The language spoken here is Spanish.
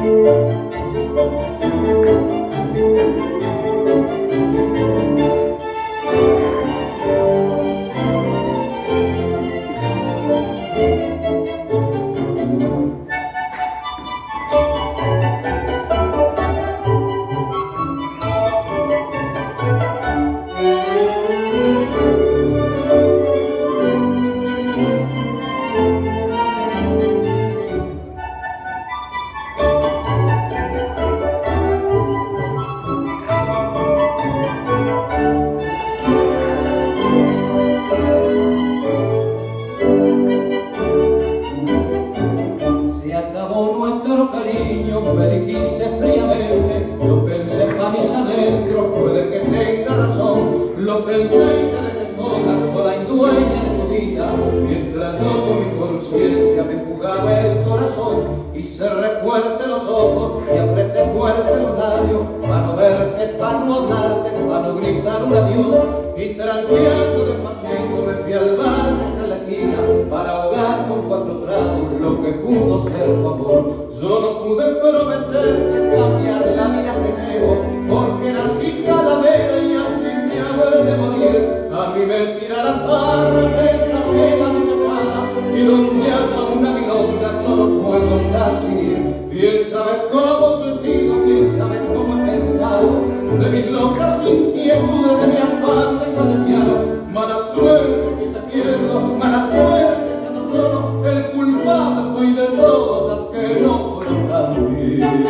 Música puede que tenga razón. Lo que enseña de que sola, sola y dueña de tu vida mientras yo con mi conciencia me jugaba el corazón y se recuerde los ojos y apreté fuerte los labios para no verte, para no hablarte, para no gritar un adiós y tranquilando despacito me fui al bar a divertir a la tarde en la pena de mi y donde haga una milonga solo puedo estar sin ir. Bien sabes cómo yo sigo, bien sabes cómo he pensado, de mis locas inquietudes, de mi afán de caldeado. Mala suerte si te pierdo, mala suerte siendo solo, el culpable soy de todas que no puedo cambiar.